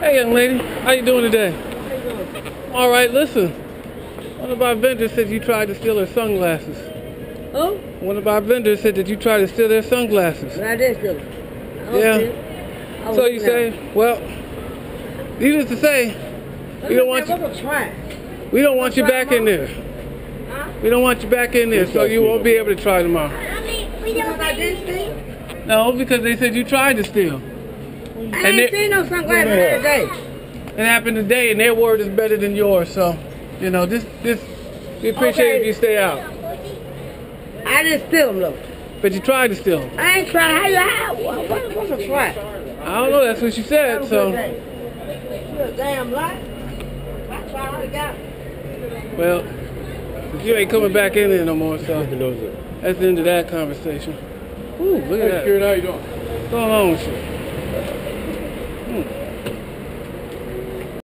Hey, young lady, how you doing today? How you doing? All right, listen. One of our vendors said you tried to steal her sunglasses. Oh, One of our vendors said that you tried to steal their sunglasses. but I did steal them. Yeah. I So you looking say, well, needless to say, we don't want you, What's a try? we don't want you back in there. Huh? We don't want you back in there, so you won't be able to try tomorrow. Because I did steal? No, because they said you tried to steal. I And ain't it- seen no sunglasses today. It happened today, and their word is better than yours. So, you know, this, this, we appreciate Okay. if you stay out. I didn't steal them though. But you tried to steal them. I ain't trying. How you? How, what, what, what's a try? I don't know. That's what she said. So, You a damn lie. I tried. I got it. well, you ain't coming back in there no more. So that's the end of that conversation. Ooh, look at that. How you doing? What's going on with you? Mm.